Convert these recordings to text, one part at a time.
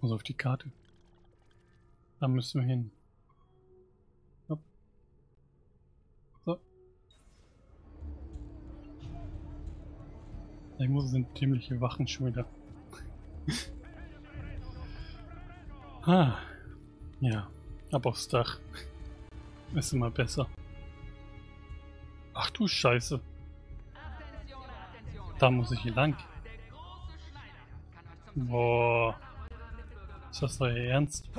Also auf die Karte. Da müssen wir hin. Hopp. So. Irgendwo sind dämliche Wachen schon wieder. ah. Ja. Ab aufs Dach. Ist immer besser. Ach du Scheiße. Da muss ich hier lang. Boah. Ist das euer Ernst?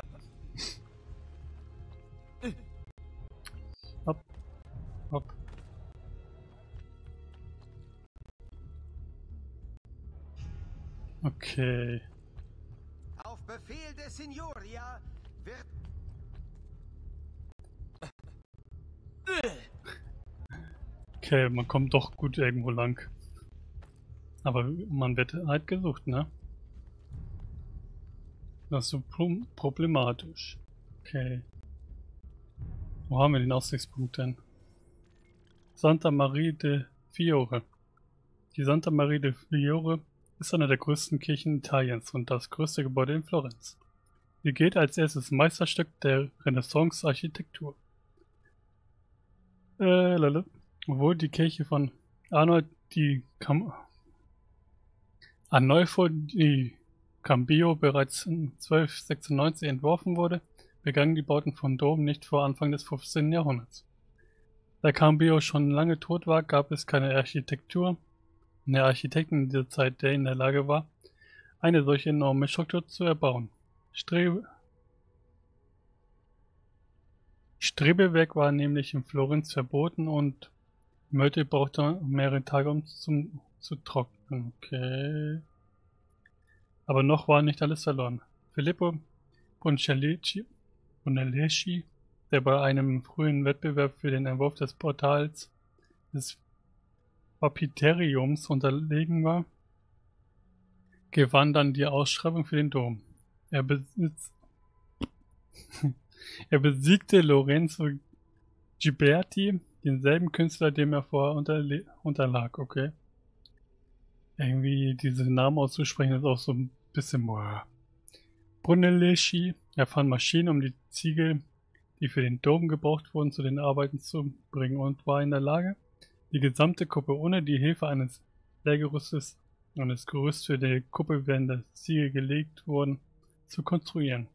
Hopp. Hopp. Okay. Auf Befehl der Signoria wird Okay, man kommt doch gut irgendwo lang. Aber man wird halt gesucht, ne? Das ist so pro problematisch. Okay. Wo haben wir den Aussichtspunkt denn? Santa Maria de Fiore. Die Santa Maria de Fiore ist eine der größten Kirchen Italiens und das größte Gebäude in Florenz. Sie gilt als erstes Meisterstück der Renaissance-Architektur. Äh, lala. Obwohl die Kirche von Arnold di Cam Arnolfo di Cambio bereits 1296 entworfen wurde, begannen die Bauten von Dom nicht vor Anfang des 15. Jahrhunderts. Da Cambio schon lange tot war, gab es keine Architektur, der Architekten in dieser Zeit, der in der Lage war, eine solche enorme Struktur zu erbauen. Strebe Strebewerk war nämlich in Florenz verboten und Mörtel brauchte mehrere Tage, um zum, zu trocknen. Okay. Aber noch war nicht alles verloren. Filippo Brunelleschi, der bei einem frühen Wettbewerb für den Entwurf des Portals des Baptisteriums unterlegen war, gewann dann die Ausschreibung für den Dom. Er, besitz er besiegte Lorenzo Giberti, denselben Künstler, dem er vorher unterlag, okay. Irgendwie diese Namen auszusprechen ist auch so ein bisschen boah. Brunelleschi erfand Maschinen, um die Ziegel, die für den Dom gebraucht wurden, zu den Arbeiten zu bringen und war in der Lage, die gesamte Kuppe ohne die Hilfe eines Lehrgerüstes und des Gerüsts für die Kuppe, während das Ziegel gelegt wurden, zu konstruieren.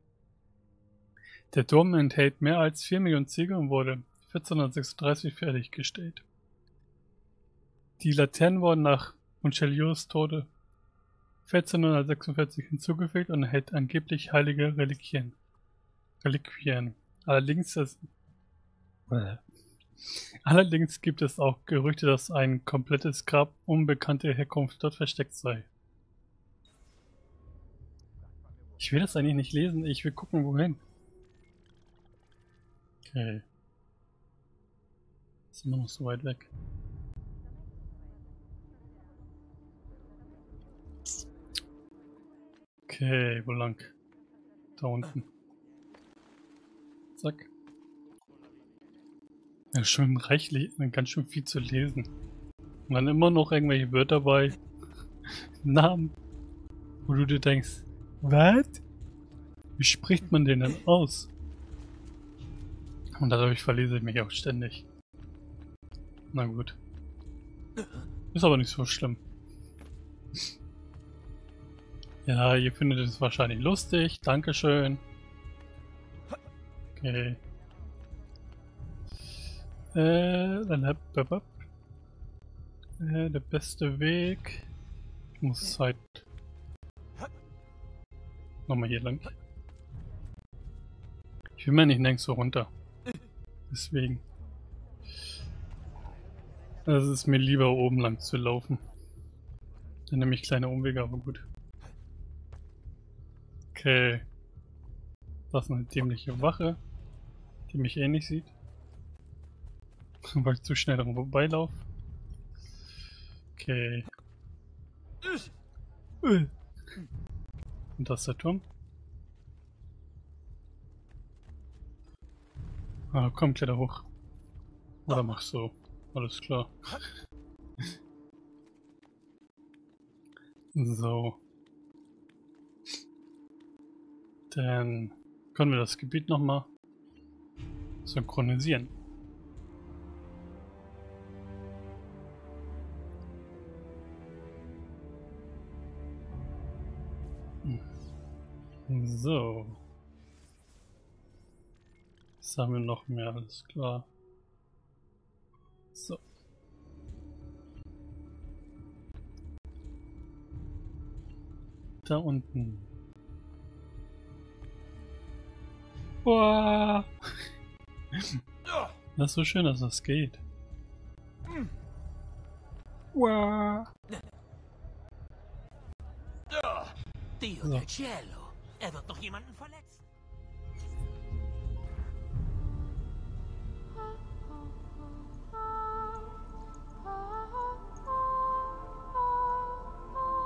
Der Dom enthält mehr als 4 Millionen Ziegel und wurde 1436 fertiggestellt. Die Laternen wurden nach Moncellios Tode 1446 hinzugefügt und enthält angeblich heilige Reliquien. Reliquien. Allerdings, das, äh, allerdings gibt es auch Gerüchte, dass ein komplettes Grab unbekannter Herkunft dort versteckt sei. Ich will das eigentlich nicht lesen, ich will gucken, wohin. Okay. Ist immer noch so weit weg. Okay, wo lang? Da unten. Zack. Ja, schon reichlich, ganz schön viel zu lesen. Und dann immer noch irgendwelche Wörter bei. Namen. Wo du dir denkst, was? Wie spricht man den denn aus? Und dadurch verlese ich mich auch ständig. Na gut. Ist aber nicht so schlimm. Ja, ihr findet es wahrscheinlich lustig. Dankeschön. Okay. Äh, dann hab, hab, äh, der beste Weg. Ich muss halt nochmal hier lang. Ich will mir nicht längst so runter. Deswegen. Es ist mir lieber oben lang zu laufen. Dann nehme ich kleine Umwege, aber gut. Okay. Das ist eine dämliche Wache, die mich eh nicht sieht. Weil ich zu schnell daran vorbeilaufe. Okay. Und das ist der Turm. Ah, komm, kletter hoch. Oder mach so. Alles klar. so. Dann können wir das Gebiet nochmal synchronisieren. So. Was haben wir noch mehr? Alles klar. So. Da unten. Boah. Das ist so schön, dass das geht. Wow. Dio So. del cielo! Er wird doch jemanden verletzen.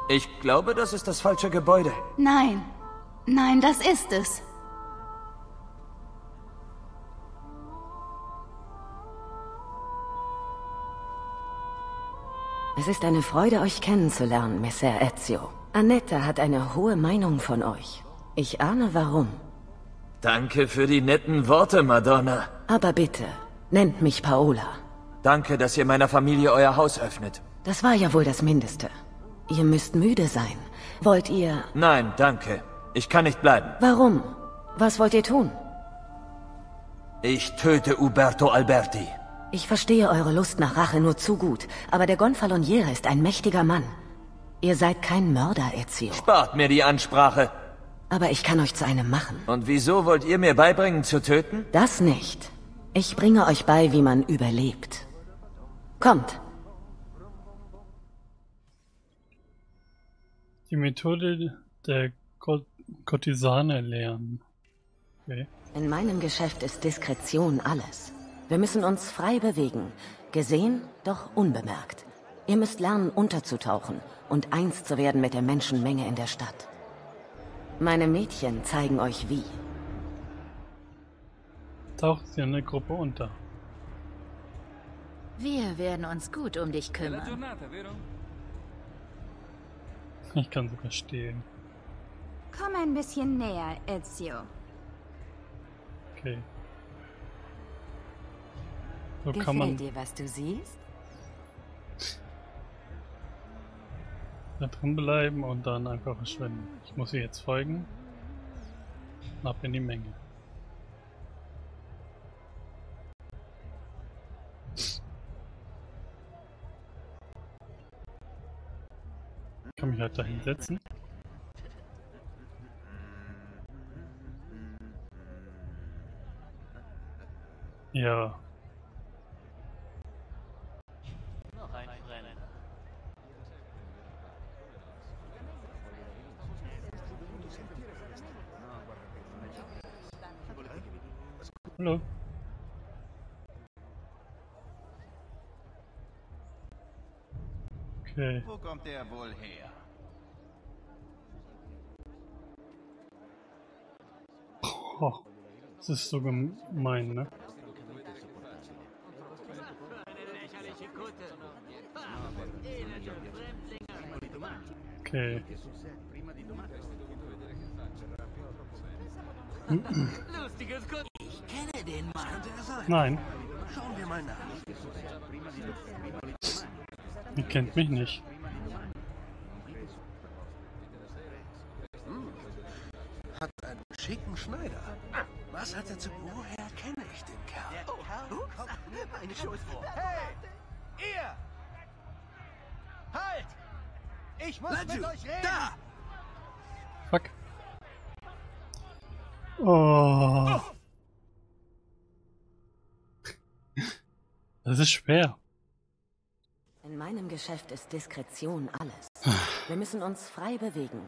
Ich glaube, das ist das falsche Gebäude. Nein, nein, das ist es. Es ist eine Freude, euch kennenzulernen, Messer Ezio. Annette hat eine hohe Meinung von euch. Ich ahne warum. Danke für die netten Worte, Madonna. Aber bitte, nennt mich Paola. Danke, dass ihr meiner Familie euer Haus öffnet. Das war ja wohl das Mindeste. Ihr müsst müde sein. Wollt ihr... Nein, danke. Ich kann nicht bleiben. Warum? Was wollt ihr tun? Ich töte Uberto Alberti. Ich verstehe eure Lust nach Rache nur zu gut, aber der Gonfaloniere ist ein mächtiger Mann. Ihr seid kein Mörder, Ezio. Spart mir die Ansprache. Aber ich kann euch zu einem machen. Und wieso wollt ihr mir beibringen zu töten? Das nicht. Ich bringe euch bei, wie man überlebt. Kommt, Die Methode der Kurtisane lernen. Okay. In meinem Geschäft ist Diskretion alles. Wir müssen uns frei bewegen. Gesehen, doch unbemerkt. Ihr müsst lernen, unterzutauchen und eins zu werden mit der Menschenmenge in der Stadt. Meine Mädchen zeigen euch wie. Taucht sie in der Gruppe unter. Wir werden uns gut um dich kümmern. Ich kann sogar stehen. Komm ein bisschen näher, Ezio. Okay. So kann man dir, was du siehst? da drin bleiben und dann einfach verschwinden. Ich muss ihr jetzt folgen. Ab in die Menge. Ich kann mich halt da hinsetzen. Ja. Hallo. Okay. Wo kommt der wohl her? Oh, das ist so gemein, ne? Okay. Nein, Schauen wir mal nach. ihr kennt mich nicht. Hat einen schicken Schneider. Was hat er zu... Woher kenne ich den Kerl? Oh, komm, eine Schuld vor. Hey! Ihr! Halt! Ich muss mit euch reden! Da! Fuck. Oh. Das ist schwer. In meinem Geschäft ist Diskretion alles. Wir müssen uns frei bewegen.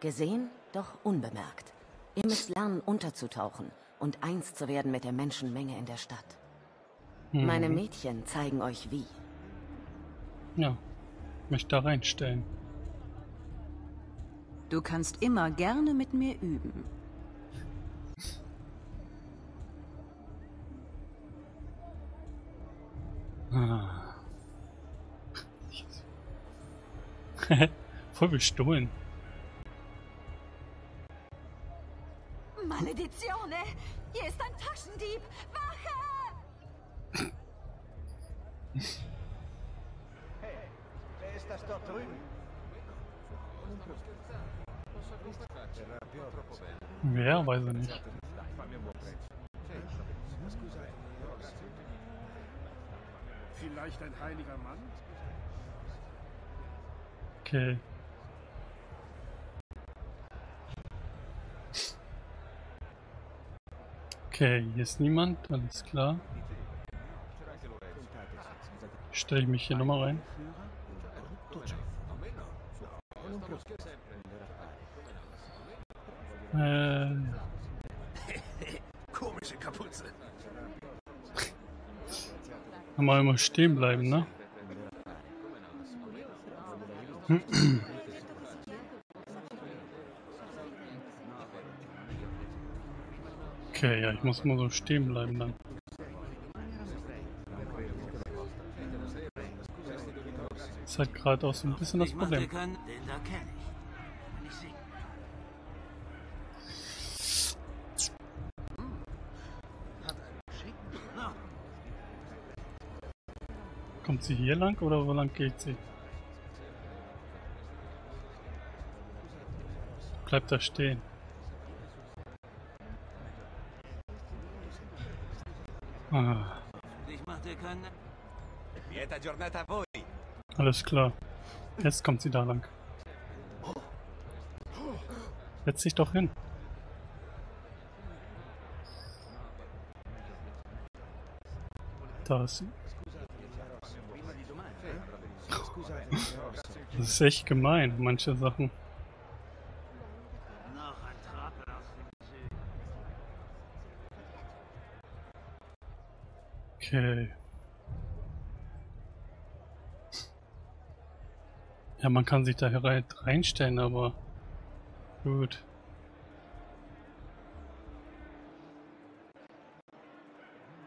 Gesehen, doch unbemerkt. Ihr müsst lernen, unterzutauchen und eins zu werden mit der Menschenmenge in der Stadt. Meine Mädchen zeigen euch wie. Ja. Mich da reinstellen. Du kannst immer gerne mit mir üben. Voll bestohlen. Maledizione! Hier ist ein Taschendieb! Wache! Wer ist das dort drüben? Wer? Weiß ich nicht. Vielleicht ein heiliger Mann? Okay. Okay, hier ist niemand, alles klar. Stelle ich mich hier nochmal rein. Äh, Komische Kapuze. mal immer stehen bleiben, ne? Okay, ja, ich muss mal so stehen bleiben dann. Ist halt gerade auch so ein bisschen das Problem. Kommt sie hier lang oder wo lang geht sie? Bleibt da stehen. Ah, alles klar. Jetzt kommt sie da lang. Setz dich doch hin. Da ist sie. Das ist echt gemein, manche Sachen. Noch ein Trappel aus dem Süden. Okay. Ja, man kann sich da rein- reinstellen, aber gut.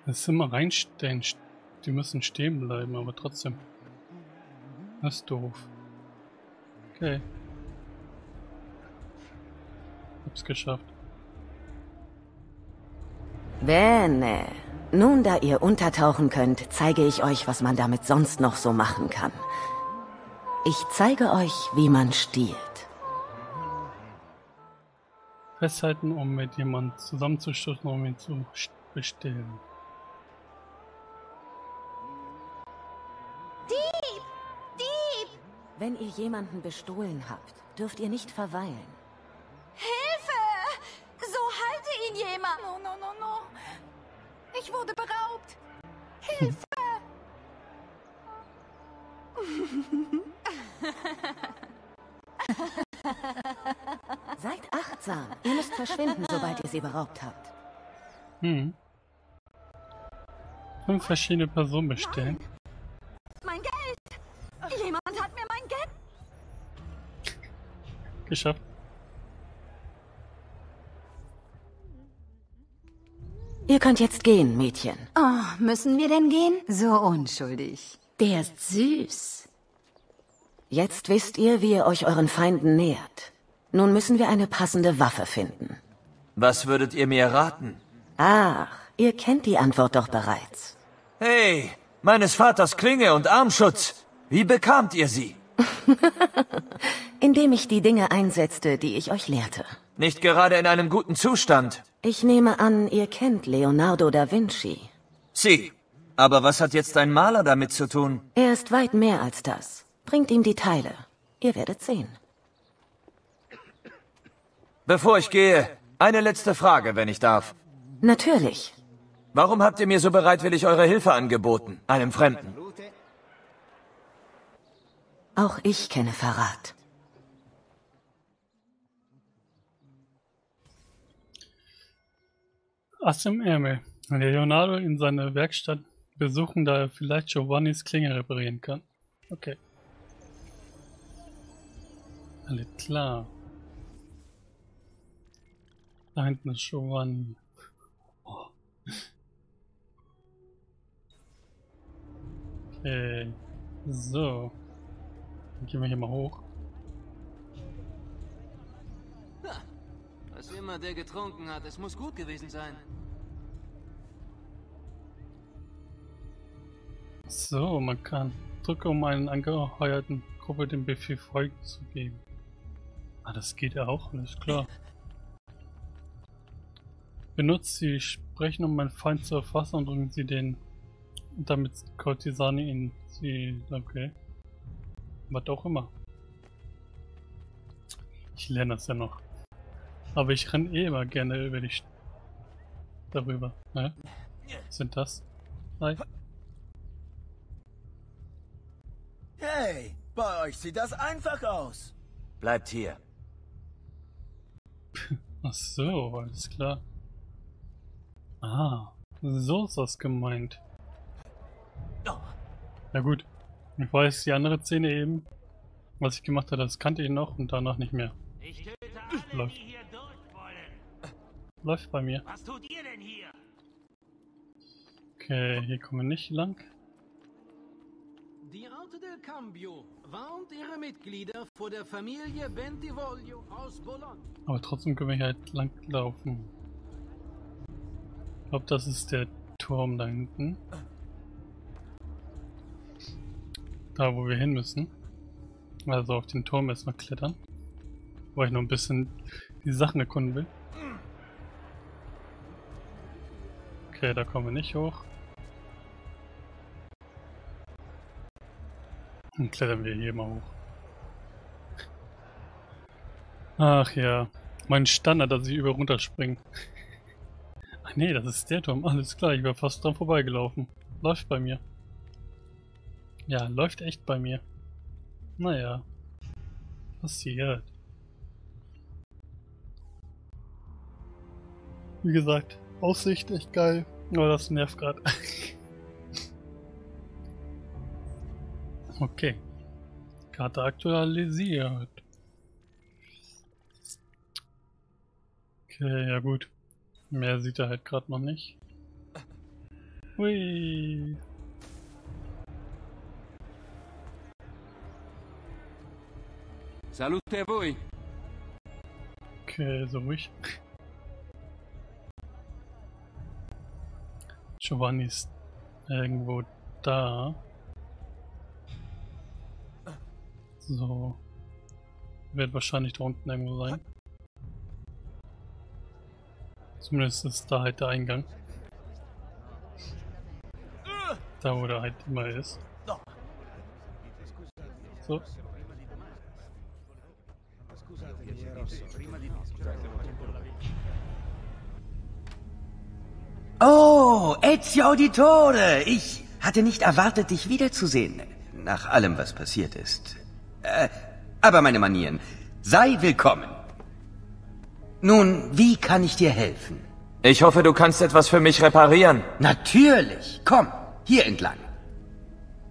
Das immer reinstellen. st- Die müssen stehen bleiben, aber trotzdem. Das ist doof. Okay. Hab's geschafft. Bene. Nun, da ihr untertauchen könnt, zeige ich euch, was man damit sonst noch so machen kann. Ich zeige euch, wie man stiehlt. Festhalten, um mit jemandem zusammenzustoßen, um ihn zu st- bestehlen. Dieb! Dieb! Wenn ihr jemanden bestohlen habt, dürft ihr nicht verweilen. Ich wurde beraubt. Hilfe! Seid achtsam. Ihr müsst verschwinden, sobald ihr sie beraubt habt. Hm. Fünf verschiedene Personen bestellen. Mein Geld! Jemand hat mir mein Geld... Geschafft. Ihr könnt jetzt gehen, Mädchen. Oh, müssen wir denn gehen? So unschuldig. Der ist süß. Jetzt wisst ihr, wie ihr euch euren Feinden nähert. Nun müssen wir eine passende Waffe finden. Was würdet ihr mir raten? Ach, ihr kennt die Antwort doch bereits. Hey, meines Vaters Klinge und Armschutz. Wie bekamt ihr sie? Indem ich die Dinge einsetzte, die ich euch lehrte. Nicht gerade in einem guten Zustand. Ich nehme an, ihr kennt Leonardo da Vinci. Sie. Aber was hat jetzt ein Maler damit zu tun? Er ist weit mehr als das. Bringt ihm die Teile. Ihr werdet sehen. Bevor ich gehe, eine letzte Frage, wenn ich darf. Natürlich. Warum habt ihr mir so bereitwillig eure Hilfe angeboten? Einem Fremden? Auch ich kenne Verrat. Ass im Ärmel. Leonardo in seine Werkstatt besuchen, da er vielleicht Giovannis Klinge reparieren kann. Okay. Alles klar. Da hinten ist Giovanni. Oh. Okay. So. Dann gehen wir hier mal hoch. Was immer der getrunken hat, es muss gut gewesen sein. So, man kann drücke, um einen angeheuerten Gruppe den Befehl Folgen zu geben. Ah, das geht ja auch, alles klar. Benutzt sie Sprechen, um meinen Feind zu erfassen und drücken sie den damit Cortisani in sie. Okay. Was auch immer. Ich lerne das ja noch. Aber ich renne eh immer gerne über die St darüber. Ne? Was sind das? Hi. Hey, bei euch sieht das einfach aus. Bleibt hier. Ach so, alles klar. Ah, so ist das gemeint. Na gut. Ich weiß, die andere Szene eben, was ich gemacht habe, das kannte ich noch und danach nicht mehr. Ich töte alle, Läuft. die hier. Läuft bei mir. Was tut ihr denn hier? Okay, hier kommen wir nicht lang. Die Raute del Cambio warnt ihre Mitglieder vor der Familie Bentivoglio aus Bologna. Aber trotzdem können wir hier halt lang laufen. Ich glaube, das ist der Turm da hinten. Da, wo wir hin müssen. Also auf den Turm erstmal klettern. Wo ich noch ein bisschen die Sachen erkunden will. Okay, da kommen wir nicht hoch. Dann klettern wir hier mal hoch. Ach ja, mein Standard, dass ich über runterspringe. Ach nee, das ist der Turm. Alles klar, ich war fast dran vorbeigelaufen. Läuft bei mir. Ja, läuft echt bei mir. Naja. Passiert. Wie gesagt, Aussicht echt geil. Aber das nervt gerade. okay. Karte aktualisiert. Okay, ja gut. Mehr sieht er halt gerade noch nicht. Hui. Salute a voi. Okay, so ruhig. Giovanni ist irgendwo da. So. Wird wahrscheinlich da unten irgendwo sein. Zumindest ist da halt der Eingang. Da wo der halt immer ist. So. Oh, Ezio Auditore! Ich hatte nicht erwartet, dich wiederzusehen. Nach allem, was passiert ist. Äh, aber meine Manieren. Sei willkommen. Nun, wie kann ich dir helfen? Ich hoffe, du kannst etwas für mich reparieren. Natürlich. Komm, hier entlang.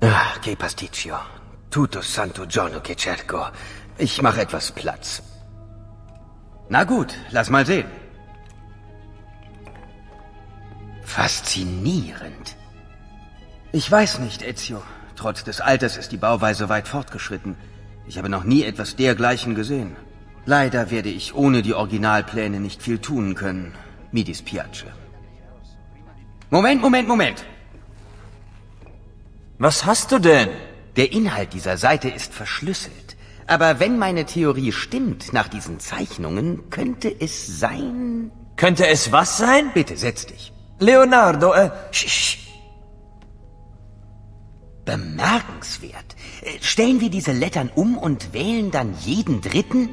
Ah, che pasticcio. Tutto santo giorno che cerco. Ich mache etwas Platz. Na gut, lass mal sehen. Faszinierend. Ich weiß nicht, Ezio. Trotz des Alters ist die Bauweise weit fortgeschritten. Ich habe noch nie etwas dergleichen gesehen. Leider werde ich ohne die Originalpläne nicht viel tun können. Mi dispiace. Moment, Moment, Moment. Was hast du denn? Der Inhalt dieser Seite ist verschlüsselt. Aber wenn meine Theorie stimmt nach diesen Zeichnungen, könnte es sein... Könnte es was sein? Bitte, setz dich. Leonardo, äh, sch, sch. Bemerkenswert. Äh, Stellen wir diese Lettern um und wählen dann jeden dritten?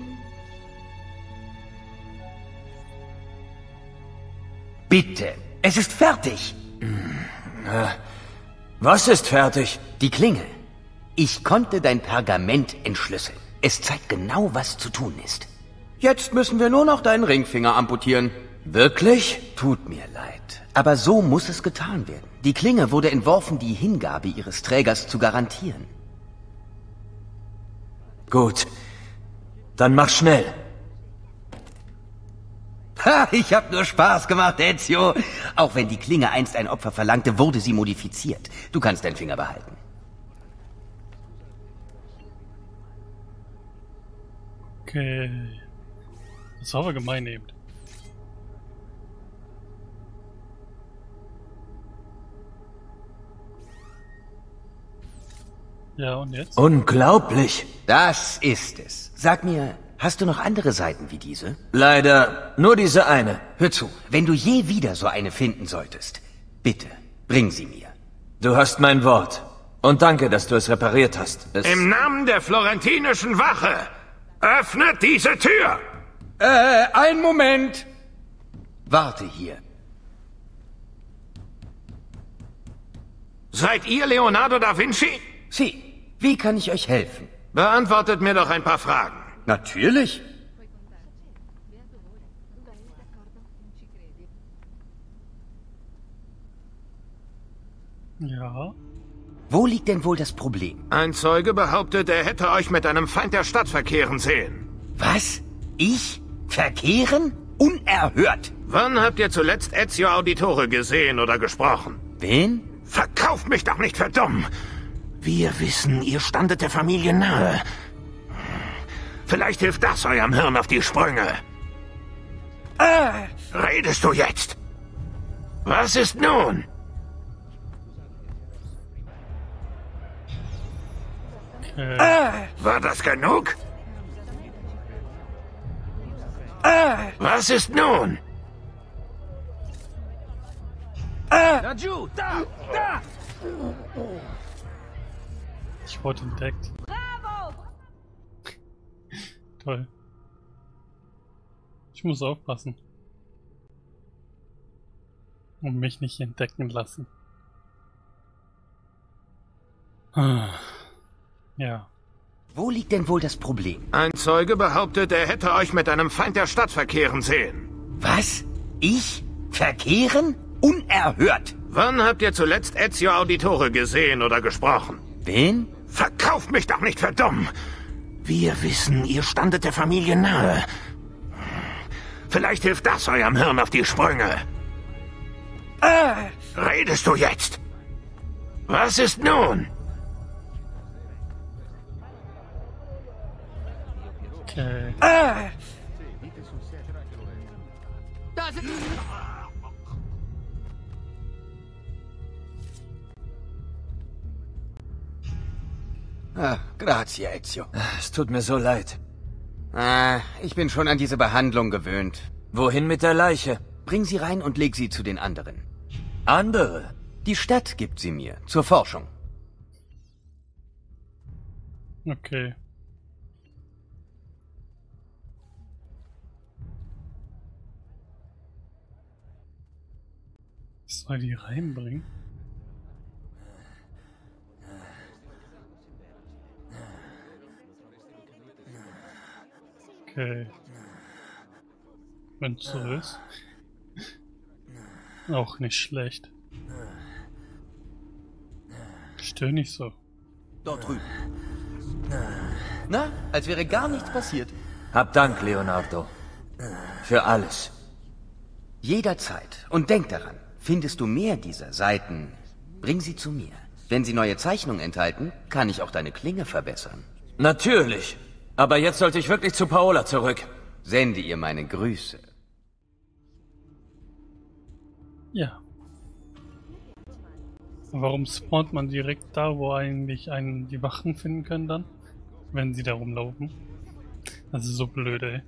Bitte, es ist fertig. Was ist fertig? Die Klinge. Ich konnte dein Pergament entschlüsseln. Es zeigt genau, was zu tun ist. Jetzt müssen wir nur noch deinen Ringfinger amputieren. Wirklich? Tut mir leid. Aber so muss es getan werden. Die Klinge wurde entworfen, die Hingabe ihres Trägers zu garantieren. Gut. Dann mach schnell. Ha, ich hab nur Spaß gemacht, Ezio. Auch wenn die Klinge einst ein Opfer verlangte, wurde sie modifiziert. Du kannst deinen Finger behalten. Okay. Das war aber gemein eben. Ja, und jetzt? Unglaublich. Das ist es. Sag mir, hast du noch andere Seiten wie diese? Leider nur diese eine. Hör zu, wenn du je wieder so eine finden solltest, bitte, bring sie mir. Du hast mein Wort. Und danke, dass du es repariert hast. Es Im Namen der florentinischen Wache, öffnet diese Tür! Äh, einen Moment! Warte hier. Seid ihr Leonardo da Vinci? Sie, wie kann ich euch helfen? Beantwortet mir doch ein paar Fragen. Natürlich. Ja. Wo liegt denn wohl das Problem? Ein Zeuge behauptet, er hätte euch mit einem Feind der Stadt verkehren sehen. Was? Ich? Verkehren? Unerhört! Wann habt ihr zuletzt Ezio Auditore gesehen oder gesprochen? Wen? Verkauft mich doch nicht für dumm! Wir wissen, ihr standet der Familie nahe. Vielleicht hilft das eurem Hirn auf die Sprünge. Äh. Redest du jetzt? Was ist nun? Okay. Äh. War das genug? Äh. Was ist nun? Äh. Laggiù, da, da! Ich wurde entdeckt. Toll. Ich muss aufpassen. Und mich nicht entdecken lassen. Ah. Ja. Wo liegt denn wohl das Problem? Ein Zeuge behauptet, er hätte euch mit einem Feind der Stadt verkehren sehen. Was? Ich? Verkehren? Unerhört! Wann habt ihr zuletzt Ezio Auditore gesehen oder gesprochen? Wen? Verkauft mich doch nicht für dumm! Wir wissen, ihr standet der Familie nahe. Vielleicht hilft das eurem Hirn auf die Sprünge. Äh. Redest du jetzt? Was ist nun? Okay. Äh. Da sind... Ah, grazie, Ezio. Es tut mir so leid. Ah, ich bin schon an diese Behandlung gewöhnt. Wohin mit der Leiche? Bring sie rein und leg sie zu den anderen. Andere? Die Stadt gibt sie mir, zur Forschung. Okay. Soll die reinbringen? Okay. Wenn es so ist. Auch nicht schlecht. Stör nicht so. Dort drüben. Na, als wäre gar nichts passiert. Hab Dank, Leonardo. Für alles. Jederzeit. Und denk daran, findest du mehr dieser Seiten, bring sie zu mir. Wenn sie neue Zeichnungen enthalten, kann ich auch deine Klinge verbessern. Natürlich. Aber jetzt sollte ich wirklich zu Paola zurück. Sende ihr meine Grüße. Ja. Warum spawnt man direkt da, wo eigentlich einen die Wachen finden können dann? Wenn sie da rumlaufen. Das ist so blöd, ey.